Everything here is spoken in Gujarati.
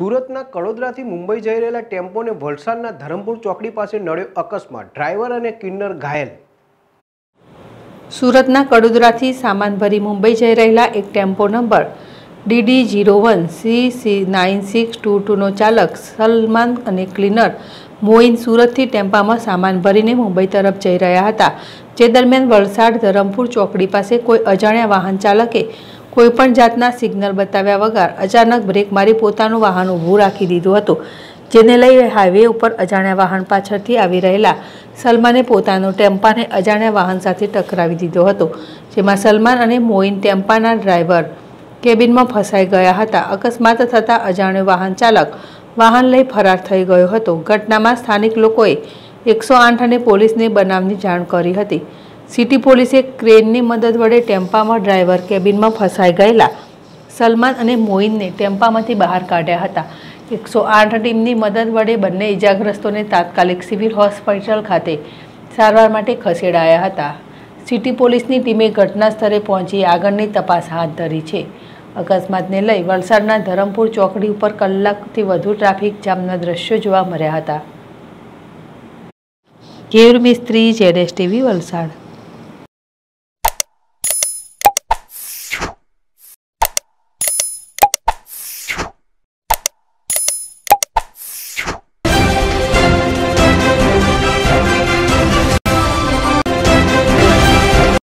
સુરતના કડોદરાથી મુંબઈ જઈ રહેલા ટેમ્પોને વલસાડના ધરમપુર ચોકડી પાસે નડ્યો અકસ્માત. ડ્રાઈવર અને કિન્નર ઘાયલ. સુરતના કડોદરાથી સામાન ભરી મુંબઈ જઈ રહેલા એક tempo number DD zero one C C nine six two ટુનો ચાલક સલમાન અને ક્લીનર મોઇન સુરતથી ટેમ્પામાં સામાન ભરીને મુંબઈ તરફ જઈ રહ્યા હતા. જે દરમિયાન વલસાડ ધરમપુર ચોકડી પાસે કોઈ અજાણ્યા વાહન ચાલકે કોઈપણ જાતના સિગ્નલ બતાવ્યા વગર અચાનક બ્રેક મારી પોતાનું વાહન ઊભું રાખી દીધું હતું, જેને લઈ હાઈવે ઉપર અજાણ્યા વાહન પાછળથી આવી રહેલા સલમાને પોતાનો ટેમ્પાને અજાણ્યા વાહન સાથે ટકરાવી દીધો હતો, જેમાં સલમાન અને મોઇન ટેમ્પાના ડ્રાઈવર કેબિનમાં ફસાઈ ગયા હતા. અકસ્માત થતાં અજાણ્યો વાહન ચાલક વાહન લઈ ફરાર થઈ ગયો હતો. ઘટનામાં સ્થાનિક લોકોએ એકસો આઠ અને પોલીસને બનાવની જાણ કરી હતી. સિટી પોલીસે ક્રેનની મદદ વડે ટેમ્પામાં ડ્રાઈવર કેબિનમાં ફસાઈ ગયેલા સલમાન અને મોઇનને ટેમ્પામાંથી બહાર કાઢ્યા હતા. એકસો આઠ ટીમની મદદ વડે બંને ઇજાગ્રસ્તોને તાત્કાલિક સિવિલ હોસ્પિટલ ખાતે સારવાર માટે ખસેડાયા હતા. સિટી પોલીસની ટીમે ઘટના સ્થળે પહોંચી આગળની તપાસ હાથ ધરી છે. અકસ્માતને લઈ વલસાડના ધરમપુર ચોકડી ઉપર કલાકથી વધુ ટ્રાફિક જામના દ્રશ્યો જોવા મળ્યા હતા. કેર મિસ્ત્રી જેડેશ ટીવી, વલસાડ.